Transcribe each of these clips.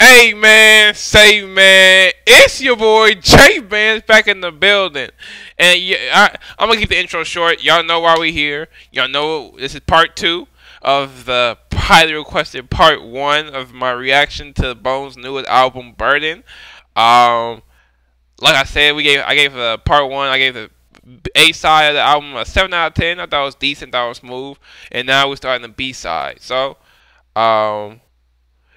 Hey man, say man, it's your boy Jay Bandz back in the building, and yeah, I, I'm gonna keep the intro short. Y'all know why we here. Y'all know this is part two of the highly requested part one of my reaction to Bones' newest album, Burden. Um, like I said, we gave I gave the part one. I gave the A side of the album a seven out of ten. I thought it was decent. Thought it was smooth, and now we're starting the B side. So, um.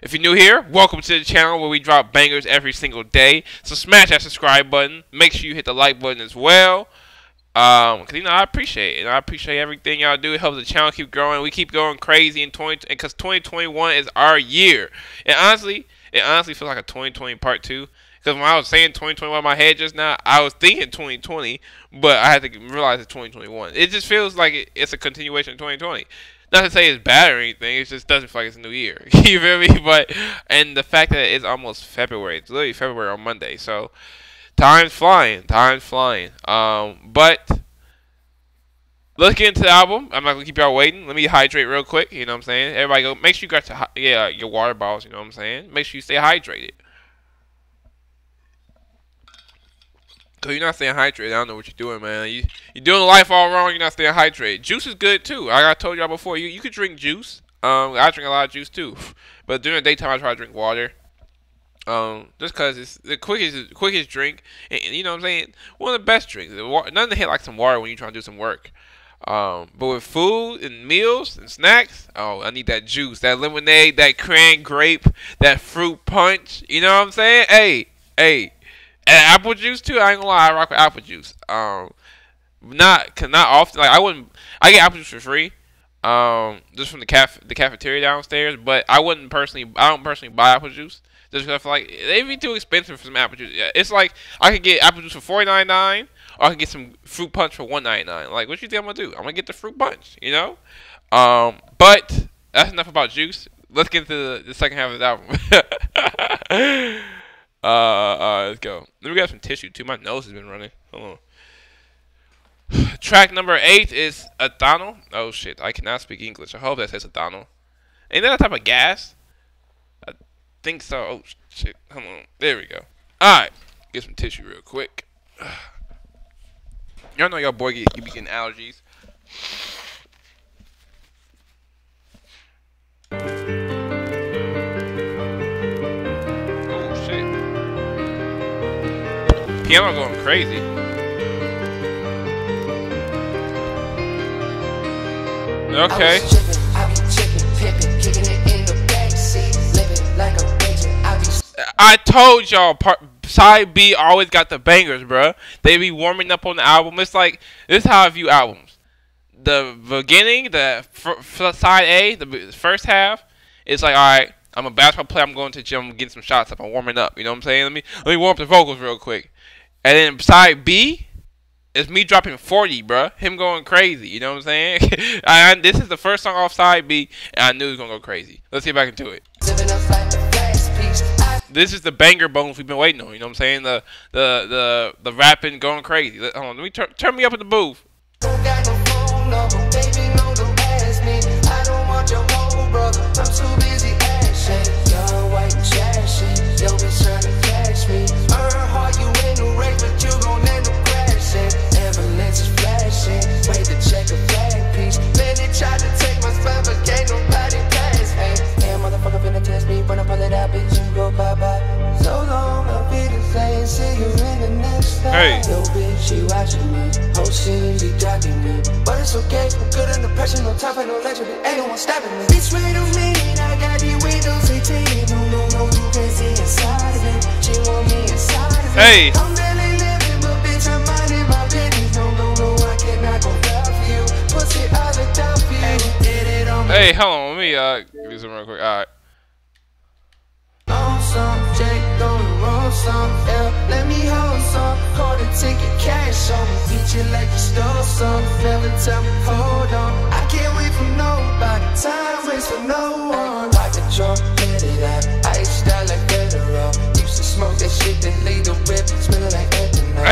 If you're new here, welcome to the channel where we drop bangers every single day. So smash that subscribe button. Make sure you hit the like button as well. Um, cause you know I appreciate it, and I appreciate everything y'all do. It helps the channel keep growing. We keep going crazy in 20, and cause 2021 is our year. And honestly, it honestly feels like a 2020 part two. Because when I was saying 2021 in my head just now, I was thinking 2020, but I had to realize it's 2021. It just feels like it's a continuation of 2020 not to say it's bad or anything. It just doesn't feel like it's new year. you feel me? But and the fact that it's almost February. It's literally February on Monday. So time's flying. Time's flying. Um, but let's get into the album. I'm not gonna keep y'all waiting. Let me hydrate real quick. You know what I'm saying? Everybody go. Make sure you got to yeah your water bottles. You know what I'm saying? Make sure you stay hydrated. So you're not staying hydrated. I don't know what you're doing, man. You you're doing life all wrong. You're not staying hydrated. Juice is good too. Like I told y'all before, you you could drink juice. Um, I drink a lot of juice too, but during the daytime I try to drink water. Um, just cause it's the quickest quickest drink, and, and, you know what I'm saying. One of the best drinks. Nothing to hit like some water when you're trying to do some work. Um, but with food and meals and snacks, oh, I need that juice, that lemonade, that cran grape, that fruit punch. You know what I'm saying? Hey, hey, and apple juice too. I ain't gonna lie, I rock with apple juice. Um, not cause not often. Like I wouldn't. I get apple juice for free. Um, just from the caf the cafeteria downstairs. But I wouldn't personally. I don't personally buy apple juice just because I feel like they'd be too expensive for some apple juice. It's like I could get apple juice for four ninety nine, or I could get some fruit punch for one ninety nine. Like, what you think I'm gonna do? I'm gonna get the fruit punch. You know. Um, but that's enough about juice. Let's get into the, the second half of the album. Uh, uh, let's go. Let me grab some tissue too. My nose has been running. Hold on. Track number eight is ethanol. Oh shit, I cannot speak English. I hope that says ethanol. Ain't that a type of gas? I think so. Oh shit. Hold on. There we go. Alright. Get some tissue real quick. Y'all know y'all boy get, you be getting allergies. Piano going crazy. Okay. I told y'all, side B always got the bangers, bro. They be warming up on the album. It's like this is how I view albums. The beginning, the side A, the first half, it's like all right. I'm a basketball player. I'm going to the gym. I'm getting some shots up. I'm warming up. You know what I'm saying? Let me let me warm up the vocals real quick. And then side B is me dropping 40, bro. Him going crazy. You know what I'm saying? I, this is the first song off side B, and I knew he was going to go crazy. Let's see if I can do it. This is the banger bones we've been waiting on. You know what I'm saying? The the the the rapping going crazy. Hold on, let me turn turn me up in the booth. No top and no legend. Ain't no one stopping me. Bitch, wait a minute. I got the windows 18. No, no, no, you can't see inside of it. She want me inside of it. Hey. I'm barely living, but bitch, I'm minding my business. No, no, no, I cannot go down for you. Pussy, I look down for you. Hey, hold on. Let me uh, give you some real quick. All right. some, yeah. Let me hold some. Call the ticket, cash on me. You like you stole some. Never tell me, hold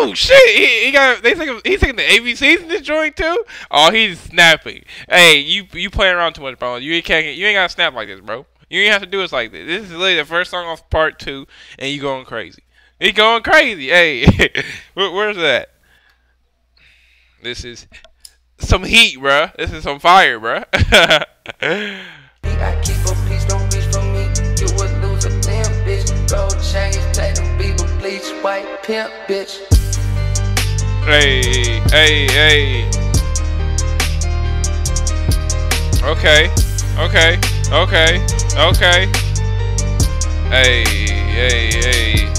Oh shit! He, he got they think he's taking the ABCs in this joint too. Oh, he's snapping. Hey, you you playing around too much, bro. You can't you ain't gotta snap like this, bro. You ain't have to do this like this. This is literally the first song off part two, and you going crazy. He going crazy. Hey, Where, where's that? This is some heat, bruh. This is some fire, bruh. White pimp, bitch. Hey, hey, hey. Okay, okay, okay, okay. Hey, hey, hey.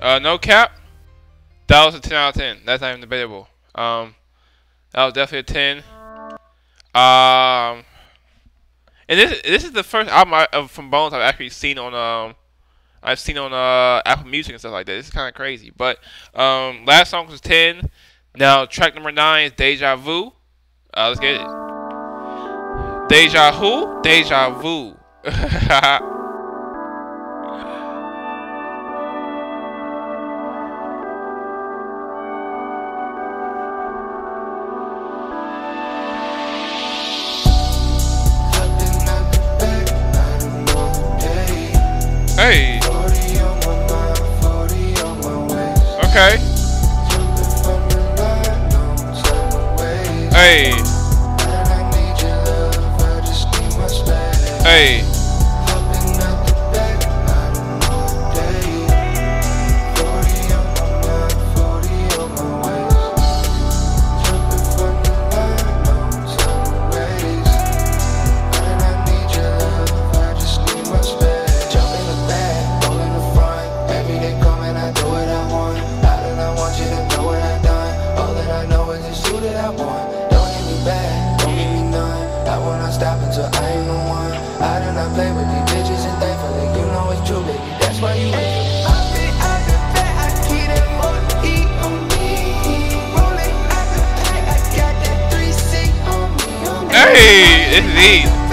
Uh, no cap. That was a 10 out of 10. That's not even debatable. Um, that was definitely a 10. Um, and this this is the first album I, from Bones I've actually seen on um I've seen on uh Apple Music and stuff like that. This is kind of crazy. But um, last song was 10. Now track number nine is Deja Vu. Uh, let's get it. Deja Who? Deja Vu. Okay. Hey. These.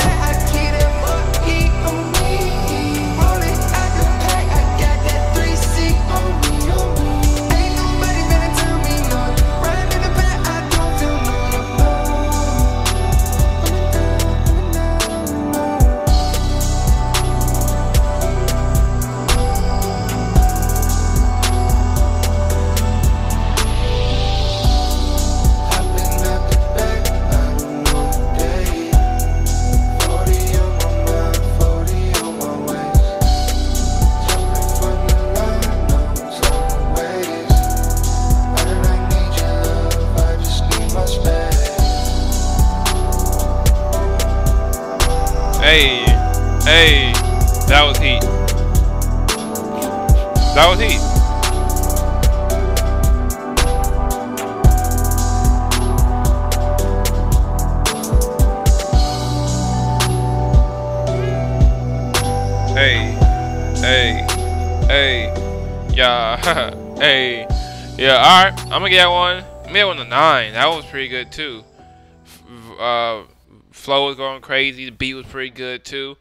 Hey, hey, that was heat. That was heat. Hey, hey, hey, yeah, hey, yeah. All right, I'm gonna get one. Gonna get one to nine. That was pretty good too. Uh, flow was going crazy. The beat was pretty good too.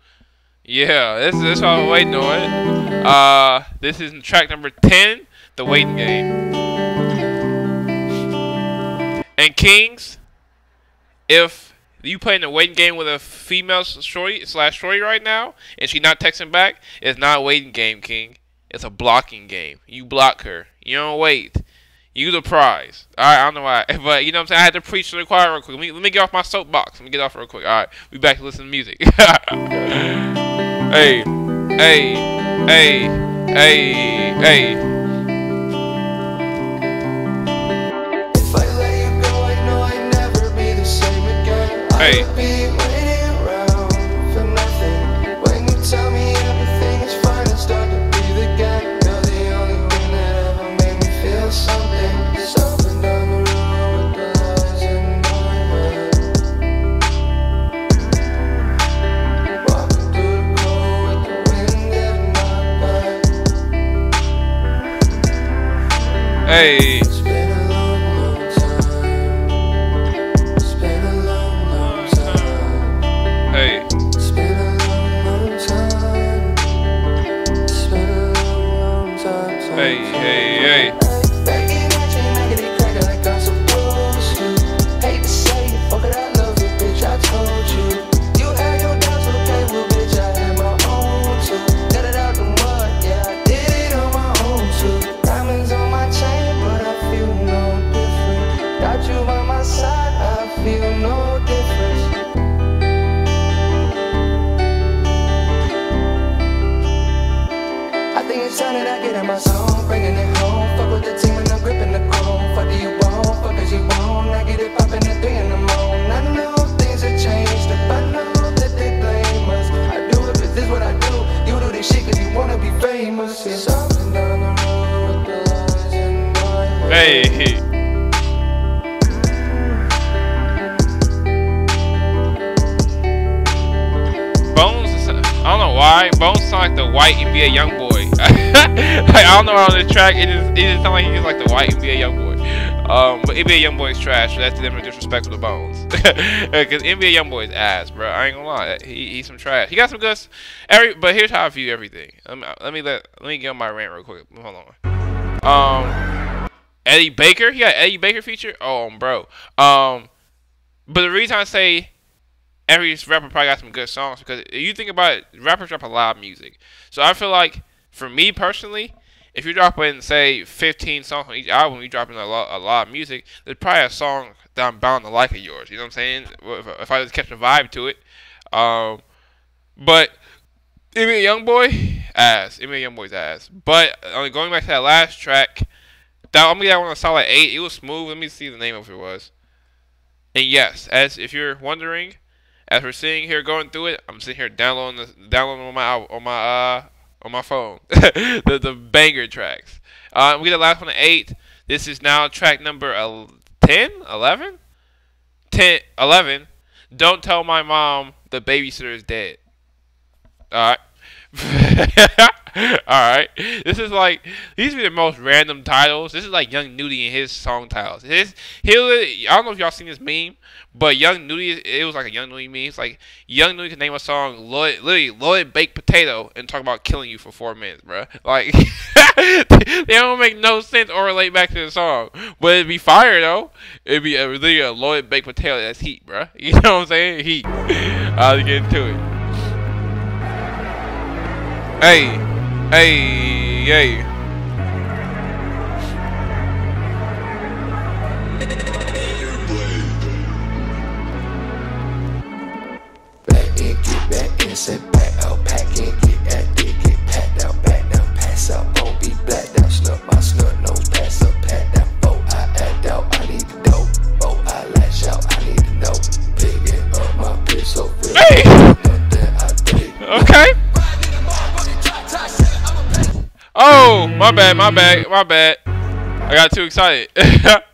Yeah, this, this is what I'm waiting on. Uh, this is track number 10, The Waiting Game. And Kings, if you playing the waiting game with a female shorty slash shorty right now, and she not texting back, it's not a waiting game, King. It's a blocking game. You block her. You don't wait. You the prize. Alright, I don't know why. But you know what I'm saying? I had to preach to the choir real quick. Let me, let me get off my soapbox. Let me get off real quick. Alright, we back to listen to music. hey, hey, hey, hey, hey. If Bye. Don't know on the track. It just, it just sound like he's like the white NBA young boy. Um, but NBA young boy is trash. So that's the disrespectful to Bones. Because NBA young boy is ass, bro. I ain't gonna lie. He, he's some trash. He got some good. Every, but here's how I view everything. Let me let me let let me get on my rant real quick. Hold on. Um. Eddy Baker. He got Eddy Baker feature. Oh, bro. Um, but the reason I say every rapper probably got some good songs because you think about it, rappers drop a lot of music. So I feel like for me personally, if you're dropping say 15 songs on each album, you're dropping a lot, a lot of music. There's probably a song that I'm bound to like of yours. You know what I'm saying? If, if I just catch a vibe to it. Um, but NBA Young Boy ass. NBA Young Boy's ass. But uh, going back to that last track. That I'm gonna get one a solid eight. It was smooth. Let me see the name of it was. And yes, as if you're wondering, as we're sitting here going through it, I'm sitting here downloading this, downloading on my on my uh on my phone the the banger tracks. Uh, we got the last one eight. This is now track number el- 10, 11? 10, 11. Don't tell my mom the babysitter is dead. All right. All right. This is like these are the most random titles. This is like Young Nudy and his song titles. His he'll I don't know if y'all seen this meme, but Young Nudy it was like a Young Nudy meme. It's like Young Nudy can name a song Lloyd, literally Lloyd baked potato and talk about killing you for four minutes, bruh. Like they don't make no sense or relate back to the song, but it'd be fire though. It'd be a, literally a Lloyd baked potato that's heat, bruh. You know what I'm saying? Heat. I'll get into it. Hey, hey, hey. My bad, my bad, my bad. I got too excited.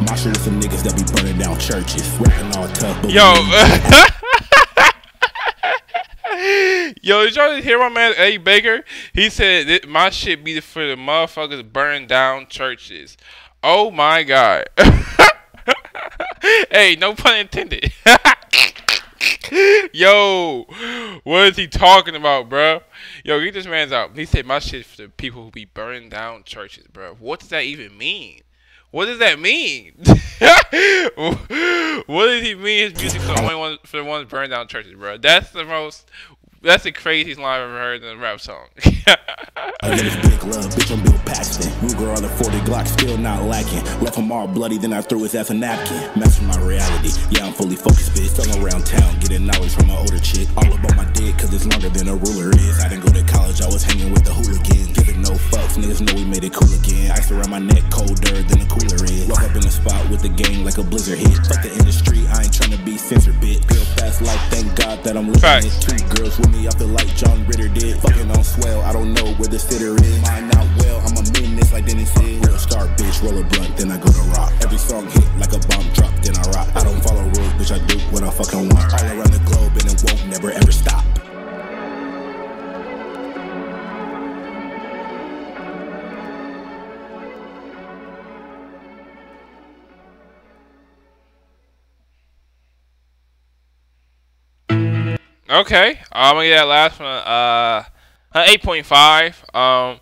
My shit is some niggas that be burning down churches. Rapping all tough, Yo. Yo, did y'all hear my man Eddy Baker? He said my shit be for the motherfuckers burning down churches. Oh my god. hey, no pun intended. Yo, what is he talking about, bro? Yo, get this man's out. He said my shit for the people who be burning down churches, bro. What does that even mean? What does that mean? what does he mean? His music for the only one for the ones burning down churches, bro. That's the most. That's the craziest line I've ever heard in a rap song. I big love, bitch, I'm Bill Paxton. Ruger on the 40 Glock, still not lacking. Left him all bloody, then I threw his ass a napkin. Master my reality, yeah, I'm fully focused, bitch. Around town, getting knowledge from my older chick. All about my dick, cause it's longer than a ruler is. I didn't go to college, I was hanging with the hooligans. Giving no fucks, niggas know we made it cool again. Ice around my neck, colder than a cooler is. Walk up in the spot with the gang like a blizzard hit. Fuck the industry, I ain't tryna be censored, bitch. Bill fast life, thank God that I'm living Facts. it. Two girls with I feel like John Ritter did. Fucking on swell, I don't know where the sitter is. Mine out well, I'm a menace like Dennis said. Real star bitch, roll a blunt, then I go to rock. Every song hit like a bomb drop, then I rock. I don't follow rules, bitch, I do what I fucking want. All around the globe, and it won't never ever stop. Okay, I'm gonna get that last one. Uh, an eight point five. Um,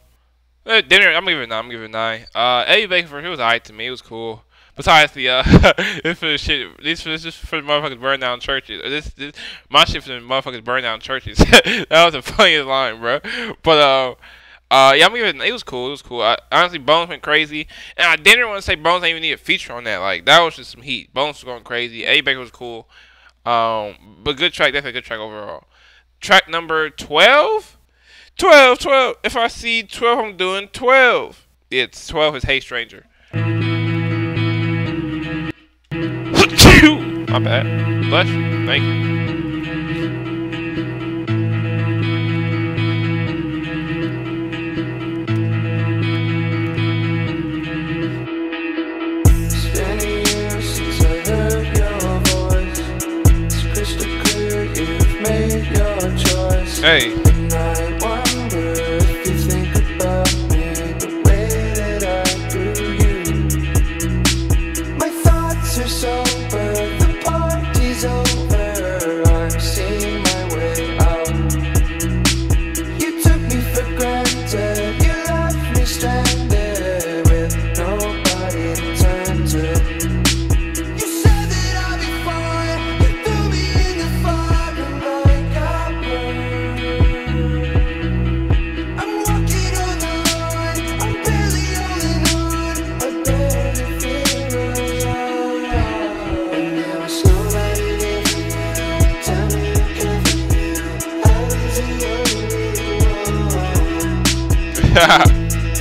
eh, dinner. I'm giving it nine. I'm giving nine. Uh, Eddy Baker for he was alright to me. It was cool. Besides the uh, this for the shit. This for this is for the motherfuckers burn down churches. This this my shit for the motherfuckers burn down churches. that was the funniest line, bro. But uh. Uh, yeah, I'm giving it. It was cool. It was cool. I, honestly, Bones went crazy, and I didn't want to say Bones didn't even need a feature on that. Like that was just some heat. Bones was going crazy. Eddy Baker was cool. Um, but good track, definitely a good track overall. Track number 12? 12, 12. If I see 12, I'm doing 12. It's 12 is Hey Stranger. My bad. Bless you. Thank you. Hey.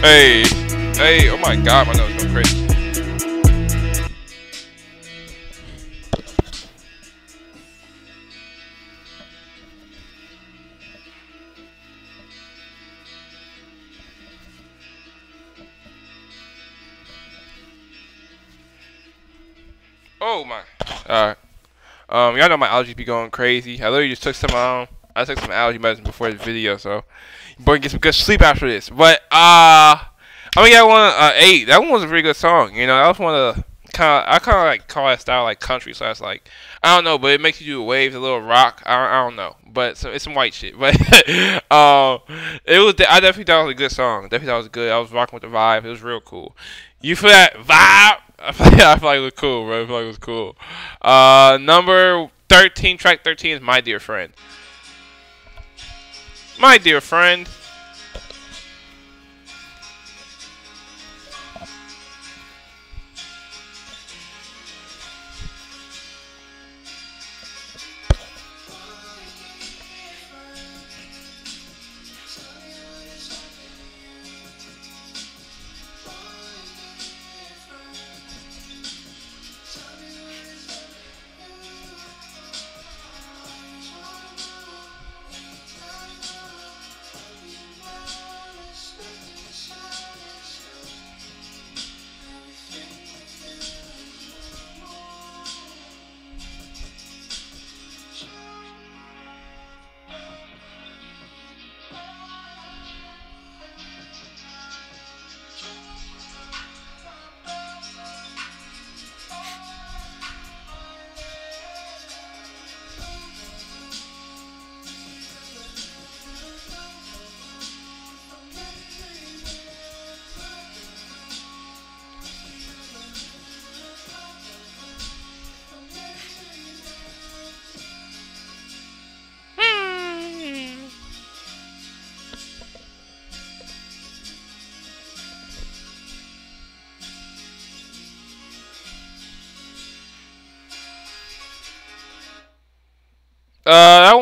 Hey. Hey. Oh my god, my nose going crazy. Oh my. Alright. Um, y'all know my allergies be going crazy. I literally just took some um, I took some allergy medicine before this video, so boy can get some good sleep after this. But uh, I mean, get one uh eight. That one was a pretty good song. You know, that was one of the kind of I kind of like call that style like country. So that's like I don't know, but it makes you do waves, a little rock. I, I don't know, but so it's some white shit. But um, it was I definitely thought it was a good song. Definitely thought it was good. I was rocking with the vibe. It was real cool. You feel that vibe? I feel, I feel like it was cool, bro. I feel like it was cool. Uh, number 13, track 13 is My Dear Friend. My Dear Friend.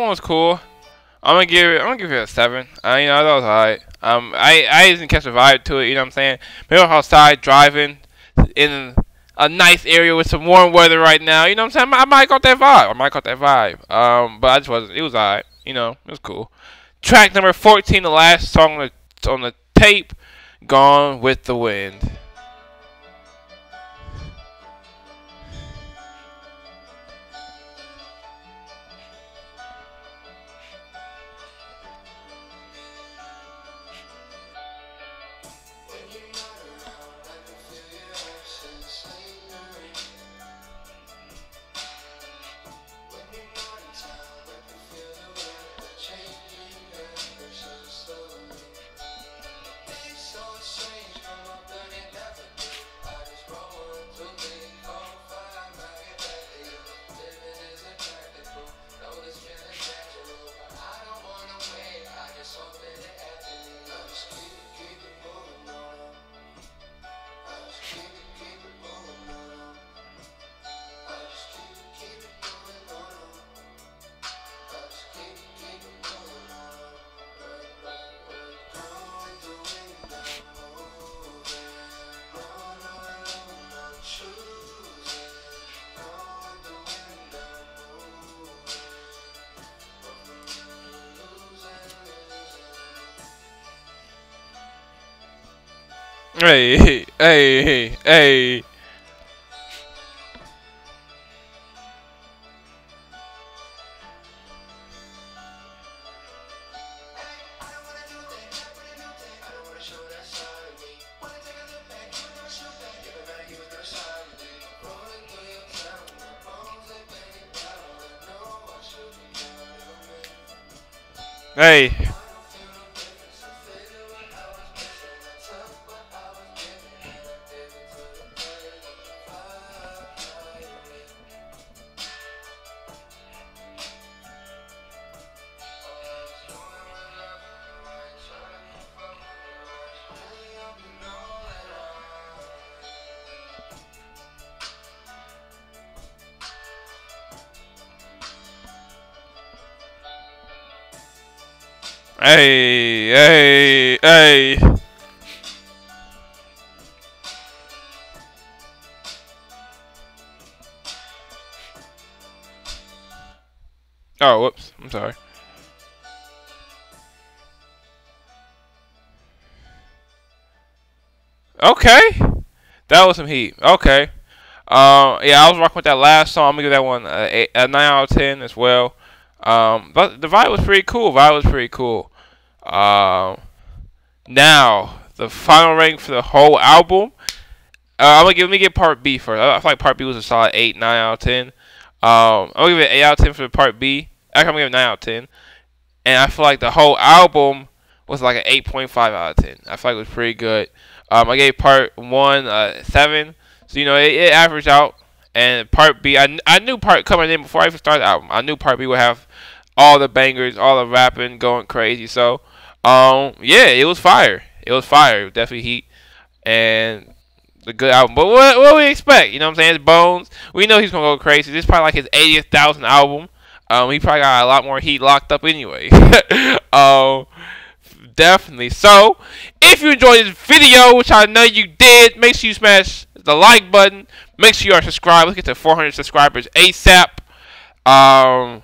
One was cool. I'm gonna give it. I'm gonna give it a seven. Uh, you know that was alright. Um, I I didn't catch a vibe to it. You know what I'm saying? Maybe I was outside driving in a nice area with some warm weather right now. You know what I'm saying? I might got that vibe. I might got that vibe. Um, but I just wasn't. It was alright. You know, it was cool. Track number 14, the last song on the, on the tape, Gone with the Wind. Hey, hey. Hey. Hey, Oh, whoops. I'm sorry. Okay. That was some heat. Okay. Uh, yeah, I was rocking with that last song. I'm gonna give that one a, a 9 out of 10 as well. Um, but the vibe was pretty cool. Vibe was pretty cool. Um, now the final rank for the whole album. Uh, I'm gonna give me get part B first. I, I feel like part B was a solid eight, nine out of ten. Um, I'm gonna give it eight out of ten for part B. Actually, I'm gonna give it nine out of ten. And I feel like the whole album was like an eight point five out of ten. I feel like it was pretty good. Um, I gave part one uh, seven, so you know it, it averaged out. And part B, I, I knew part coming in before I even started the album. I knew part B would have all the bangers, all the rapping going crazy. So, um, yeah, it was fire. It was fire. Definitely heat and a good album. But what what we expect? You know what I'm saying? It's Bones. We know he's gonna go crazy. This is probably like his 80th thousand album. Um, he probably got a lot more heat locked up anyway. um, definitely. So, if you enjoyed this video, which I know you did, make sure you smash the like button. Make sure you are subscribed. Let's get to 400 subscribers ASAP. Um,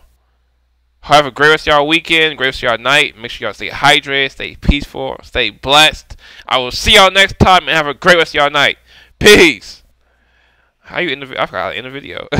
have a great rest of y'all weekend, great rest of y'all night. Make sure y'all stay hydrated, stay peaceful, stay blessed. I will see y'all next time and have a great rest of y'all night. Peace. How you end the? I forgot how to end the video.